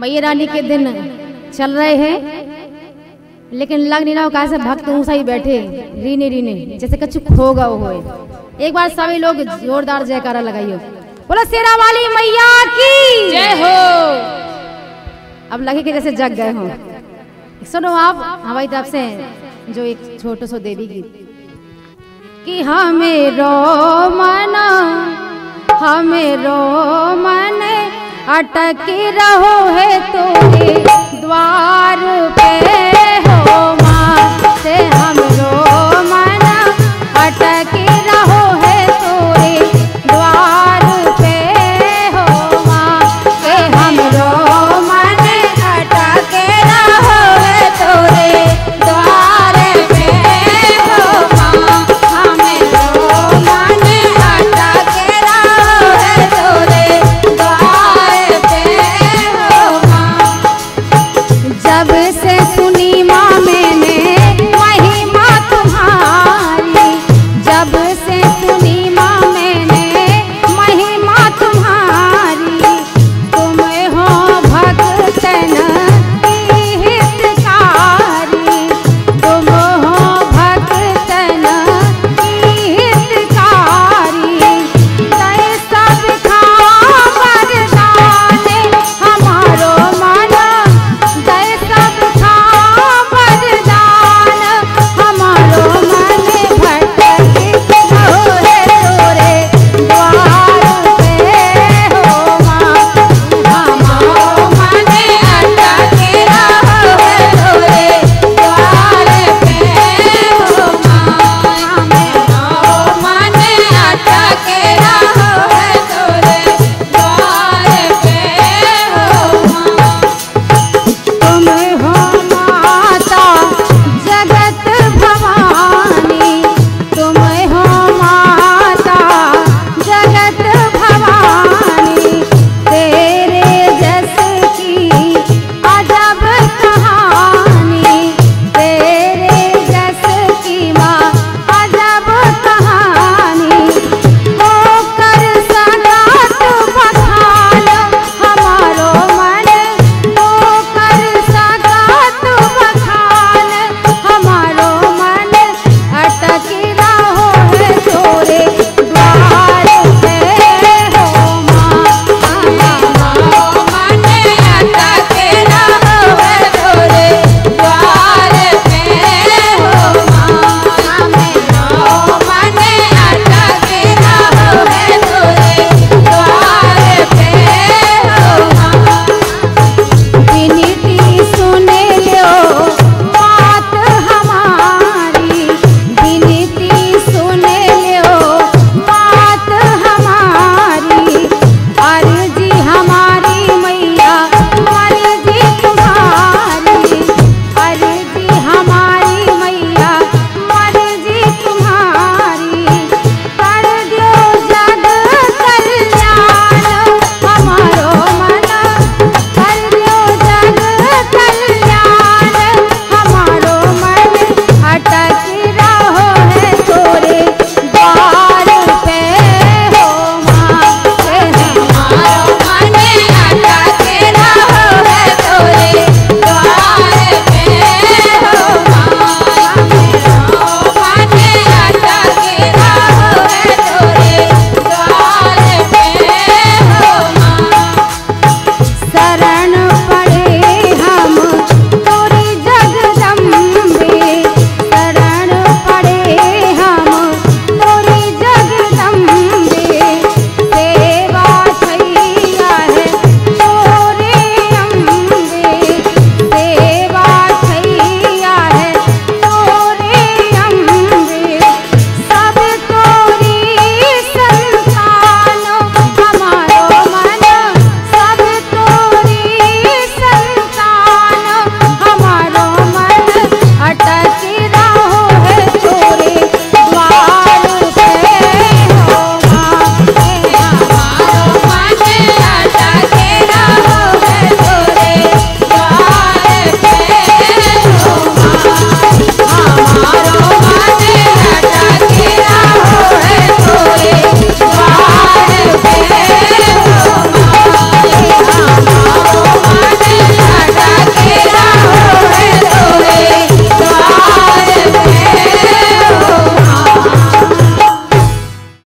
मैया रानी के दिन चल रहे हैं लेकिन लग नहीं रहा कहा से भक्त ऊंसा ही बैठे रीने रीने जैसे कछु खोगा हो एक बार सभी लोग जोरदार जयकारा लगाइयो। बोला शेरा वाली मैया की! जय हो! अब लगे कि जैसे जग गए हो। सुनो आप हमारी तरफ़ से जो एक छोटो सो देवी गीत कि हमें रो मना हमें रो मन अटके रहो है तो द्वार पे।